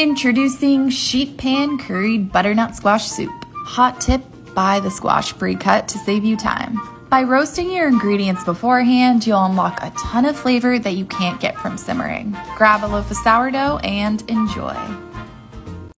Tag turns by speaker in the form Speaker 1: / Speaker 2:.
Speaker 1: Introducing sheet pan curried butternut squash soup. Hot tip buy the squash pre cut to save you time. By roasting your ingredients beforehand, you'll unlock a ton of flavor that you can't get from simmering. Grab a loaf of sourdough and enjoy.